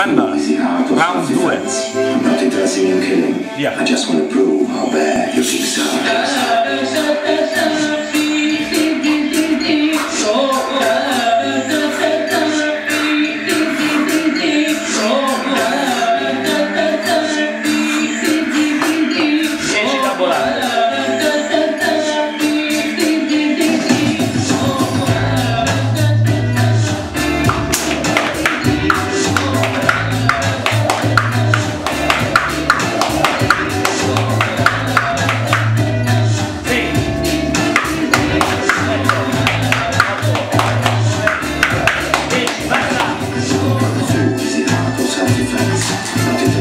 Remember, round duets. I'm not interested in killing. Yeah. I just want to prove how bad your kicks are.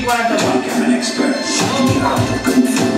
Keep riding. Don't become an expert. Shut me out